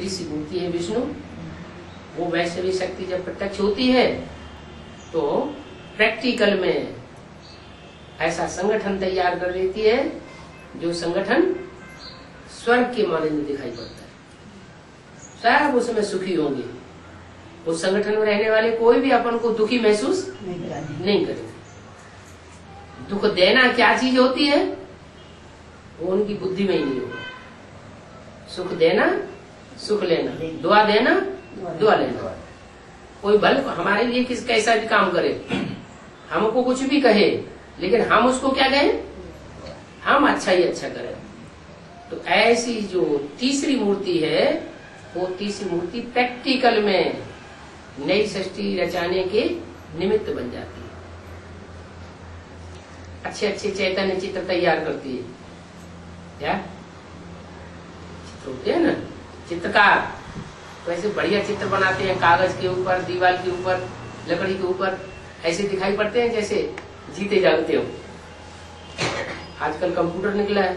तीसरी मूर्ति है विष्णु। वो वैष्णवी शक्ति जब प्रत्यक्ष होती है तो प्रैक्टिकल में ऐसा संगठन तैयार कर देती है जो संगठन स्वर्ग के माने में दिखाई पड़ता है। सब उसमें सुखी होंगे। उस संगठन में रहने वाले कोई भी अपन को दुखी महसूस नहीं करेंगे। दुख देना क्या चीज़ होती है? वो उनकी बुद्धि में ही नहीं होगा। सुख देना सुख लेना। दुआ देना दुआ लेना। कोई बल हमारे लिए किस कैसा भी काम करे। हमको कुछ भी कहे लेकिन हम उसको क्या कहें? हम अच्छा ही अच्छा करें। तो ऐसी जो तीसरी मूर्ति है वो तीसरी मूर्ति प्रैक्टिकल में नई सृष्टि रचाने के निमित्त बन जाती है। अच्छे अच्छे चैतन्य चित्र तैयार करती है। क्या? चित्र होते हैं ना? चित्रकार। ऐसे बढ़िया चित्र बनाते हैं, कागज़ के ऊपर, दीवार के ऊपर, लकड़ी के ऊपर, ऐसे दिखाई पड़ते हैं जैसे जीते जागते हो। आजकल कंप्यूटर निकला है।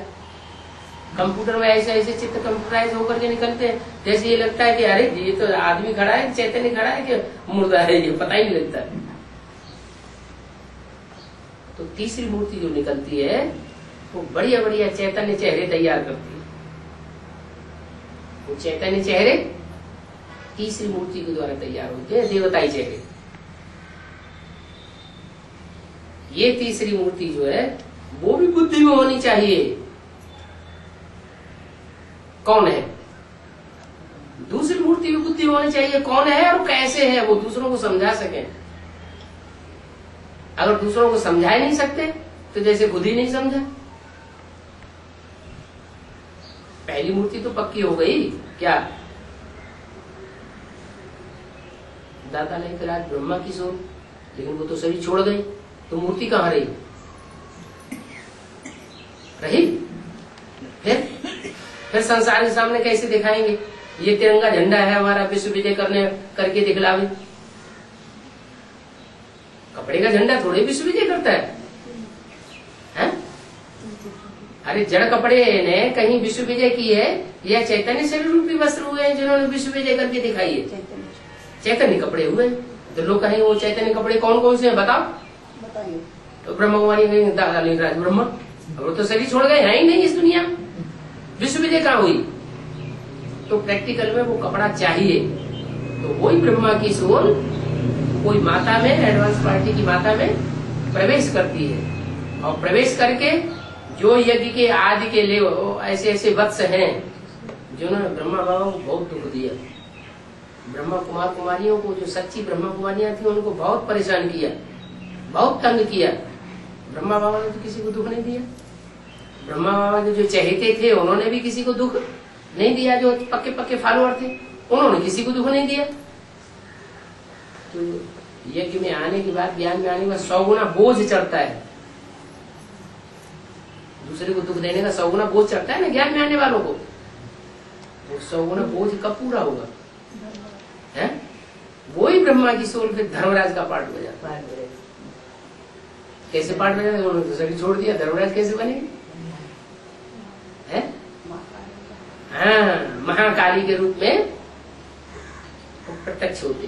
कंप्यूटर में ऐसे ऐसे चित्र कंप्यूटराइज होकर के निकलते हैं। जैसे ये लगता है कि अरे, ये तो आदमी खड़ा है, चैतन्य खड़ा है कि मुर्दा है, ये पता ही नहीं लगता। तो तीसरी मूर्ति जो निकलती है, वो बढ़िया बढ़िया चैतन्य चेहरे तैयार करती है। वो चैतन्य चेहरे? तीसरी मूर्ति के द्वारा तैयार होते हैं देवताई चेहरे। ये तीसरी मूर्ति जो है, वो भी बुद्धि में होनी चाहिए। कौन है? दूसरी मूर्ति भी बुद्धि में होनी चाहिए, कौन है और कैसे है, वो दूसरों को समझा सके। अगर दूसरों को समझा ही नहीं सकते तो जैसे खुद ही नहीं समझा। पहली मूर्ति तो पक्की हो गई। क्या? दादा लेकर आज ब्रह्मा की सोच लेकिन वो तो शरीर छोड़ गई। तो मूर्ति कहाँ रही? रही? फिर? फिर संसार के सामने कैसे दिखाएँगे? ये तिरंगा झंडा है हमारा, विश्व विजय करने, करके दिखलावे। कपड़े का झंडा थोड़े विश्व विजय करता हैं? अरे जड़ कपड़े ने कहीं विश्व विजय की है या चैतन्य शरीर रूपी वस्त्र हुए हैं जिन्होंने विश्व विजय करके दिखाई है? चैतन्य। चैतन्य कपड़े हुए तो लोग कहेंगे वो चैतन्य कपड़े कौन कौन से हैं बताओ? बताइए। तो ब्रह्म कुमारी कहेंगे दादा लिंगराज ब्रह्मा। अब वो तो शरीर छोड़ गए हैं ही नहीं इस दुनिया। विश्व विजय कहाँ हुई? तो प्रैक्टिकल में वो कपड़ा चाहिए। तो वही ब्रह्मा की सोल कोई माता में एडवांस पार्टी की माता में प्रवेश करती है। और प्रवेश करके जो यज्ञ के आदि के लिए ऐसे ऐसे वत्स हैं जिन्होंने ब्रह्मा बाबा को बहुत दुख दिया। ब्रह्मा कुमार कुमारियों को जो सच्ची ब्रह्मा कुमारियाँ थी, उनको बहुत परेशान किया, बहुत तंग किया। ब्रह्मा बाबा ने तो किसी को दुख नहीं दिया। ब्रह्मा बाबा के जो चहेते थे, उन्होंने भी किसी को दुख नहीं दिया, जो पक्के पक्के फॉलोअर थे, उन्होंने किसी को दुख नहीं दिया। तो यज्ञ में आने के बाद ज्ञान में आने के बाद सौ गुना बोझ चढ़ता है। दूसरे को दुख देने का सौगुना बोझ चढ़ता है ना ज्ञान में आने वालों को? वो सौ गुना बोझ कब पूरा होगा। है? वो ही ब्रह्मा की सोल फिर धर्मराज का पार्ट है कैसे पार्ट है उन्होंने तो सभी छोड़ दिया। धर्मराज कैसे बने? है? महाकाली के रूप में वो प्रत्यक्ष होते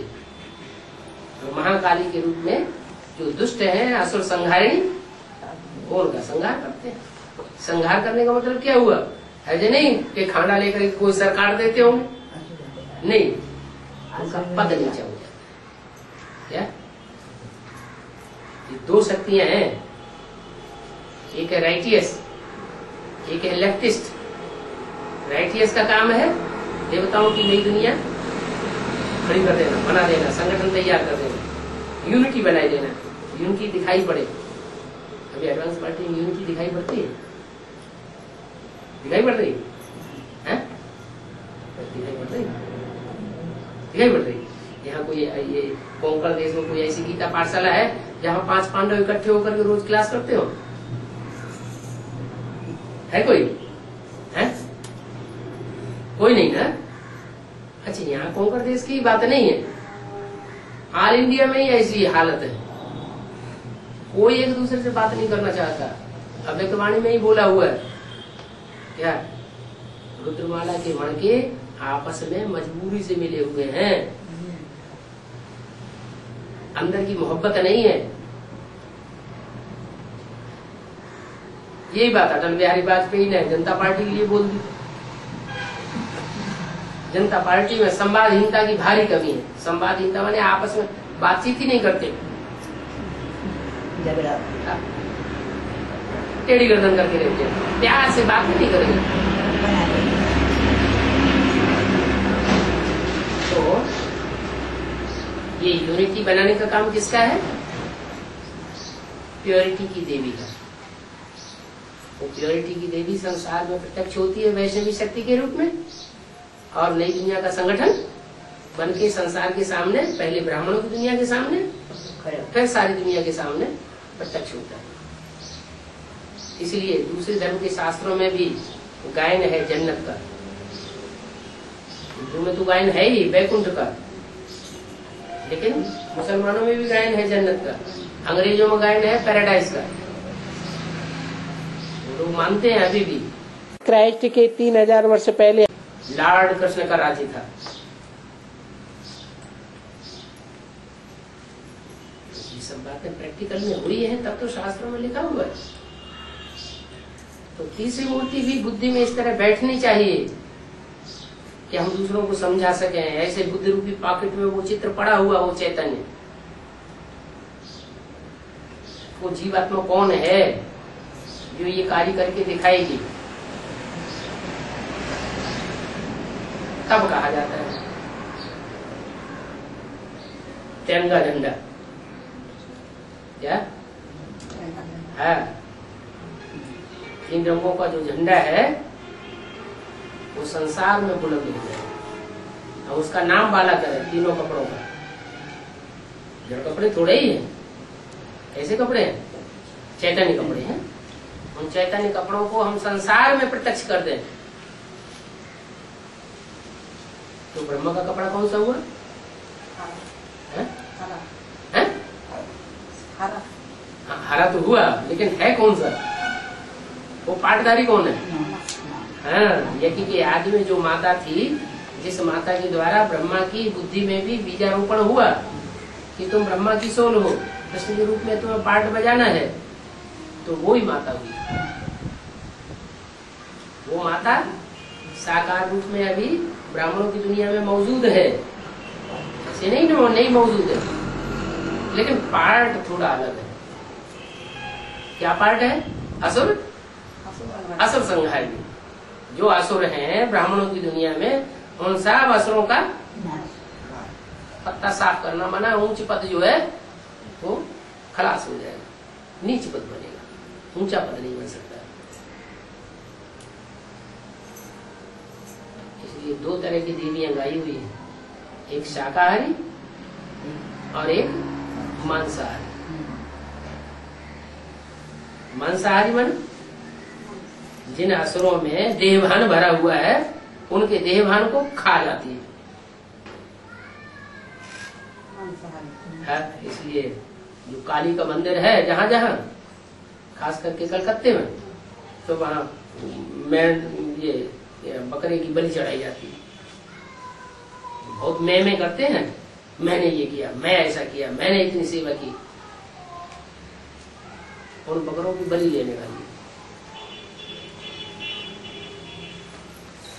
तो महाकाली के रूप में जो दुष्ट है, असुर संहारिणी वो उनका संहार करते हैं। संहार करने का मतलब क्या हुआ? ऐसे नहीं? कि खाना लेकर कोई सरकार देते होंगे नहीं। उनका पद नीचा हो जाता क्या? ये दो शक्तियाँ हैं। एक है राइटियस एक है लेफ्टिस्ट राइटियस का काम है देवताओं की नई दुनिया खड़ी कर देना, बना देना, संगठन तैयार कर देना यूनिटी बनाई देना। यूनिटी दिखाई पड़े। अभी एडवांस पार्टी में यूनिटी दिखाई पड़ती है? दिखाई पड़ रही? है? दिखाई पड़ रही? यहाँ कोई ये कोंकण देश में कोई ऐसी गीता पाठशाला है जहाँ पाँच पांडव इकट्ठे होकर के रोज क्लास करते हो? है कोई? है? कोई नहीं ना? अच्छा यहाँ कोंकण देश की बात नहीं है। ऑल इंडिया में ही ऐसी हालत है। कोई एक दूसरे से बात नहीं करना चाहता। अव्यक्तवाणी में ही बोला हुआ है। क्या? रुद्रमाला के मण के आपस में मजबूरी से मिले हुए हैं। अंदर की मोहब्बत नहीं है। यही बात अटल बिहारी वाजपेयी ने जनता पार्टी के लिए बोल दी। जनता पार्टी में संवादहीनता की भारी कमी है। संवादहीनता माने आपस में बातचीत ही नहीं करते। झगड़ा। टेढ़ी गर्दन करके रहते हैं प्यार से बात नहीं करेंगे। तो ये यूनिटी बनाने का काम किसका है? प्योरिटी की देवी का। वो प्योरिटी की देवी संसार में प्रत्यक्ष होती है वैष्णवी शक्ति के रूप में और नई दुनिया का संगठन बन के संसार के सामने पहले ब्राह्मणों की दुनिया के सामने फिर सारी दुनिया के सामने प्रत्यक्ष होता है। इसलिए दूसरे धर्म के शास्त्रों में भी गायन है जन्नत का। हिंदू में तो गायन है ही वैकुंठ का। लेकिन मुसलमानों में भी गायन है जन्नत का। अंग्रेज़ों में गायन है पैराडाइज का। वो लोग मानते हैं अभी भी। क्राइस्ट के तीन हज़ार वर्ष पहले लॉर्ड कृष्ण का राज्य था। ये सब बातें प्रैक्टिकल में हुई है तब तो शास्त्रों में लिखा हुआ है। तो तीसरी मूर्ति भी बुद्धि में इस तरह बैठनी चाहिए कि हम दूसरों को समझा सके। ऐसे बुद्धि रूपी पॉकेट में वो चित्र पड़ा हुआ वो चैतन्य। वो जीवात्मा कौन है जो ये कार्य करके दिखाएगी? तब कहा जाता है। तिरंगा झंडा क्या? है। तीन रंगों का जो झंडा है वो संसार में बुलंद हो जाए। और उसका नाम वाला करे तीनों कपड़ों का। जड़ कपड़े थोड़े ही हैं। ऐसे कपड़े हैं? चैतन्य कपड़े हैं। उन चैतन्य कपड़ों को हम संसार में प्रत्यक्ष कर दें। तो ब्रह्म का कपड़ा कौन सा हुआ? है? है? हाँ, हरा तो हुआ लेकिन है कौन सा? वो पाटदारी कौन है? हाँ। यज्ञ के आदि में जो माता थी जिस माता के द्वारा ब्रह्मा की बुद्धि में भी बीजारोपण हुआ कि तुम ब्रह्मा की सोल हो कृष्ण के रूप में तुम्हें पाठ बजाना है तो वो ही माता हुई। वो माता साकार रूप में अभी ब्राह्मणों की दुनिया में मौजूद है। ऐसे नहीं ना नहीं मौजूद है। लेकिन पार्ट थोड़ा अलग है। क्या पार्ट है? असुर? असुर संहारी जो असुर हैं ब्राह्मणों की दुनिया में, उन सब असुरों का पत्ता साफ़ करना माना, ऊंच पद जो है, वो खलास हो जाएगा। नीच पद बनेगा। ऊँचा पद नहीं बन सकता। इसलिए दो तरह की देवियाँ गाई हुई है। एक शाकाहारी और एक मांसाहारी। मांसाहारी मन? जिन असुरों में देहभान भरा हुआ है उनके देहभान को खा जाती है। है इसलिए जो काली का मंदिर है जहाँ जहाँ खास करके कलकत्ते में तो वहाँ मैं ये, ये बकरे की बलि चढ़ाई जाती है। बहुत मैं मैं करते हैं। मैंने ये किया मैं ऐसा किया मैंने इतनी सेवा की। उन बकरों की बलि लेने वाली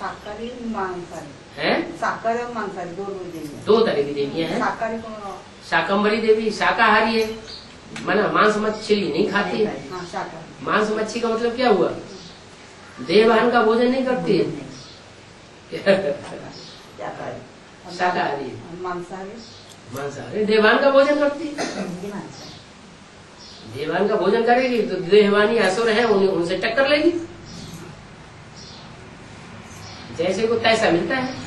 शाकाहारी मांसाहारी। है? शाकाहारी और मांसाहारी दो देवी दो तरह की देवियाँ हैं। शाकाहारी कौन शाकंबरी देवी शाकाहारी है। माना मांस मछली नहीं खाती है। हाँ मांस मच्छी का मतलब क्या हुआ? देवहान का भोजन नहीं करती है। शाकाहारी। शाकाहारी। मांसाहारी? मांसाहारी। देवान का भोजन करती है। देवान का भोजन करेगी तो देहवानी असुर है उनसे टक्कर लेगी। जैसे को तैसा मिलता है।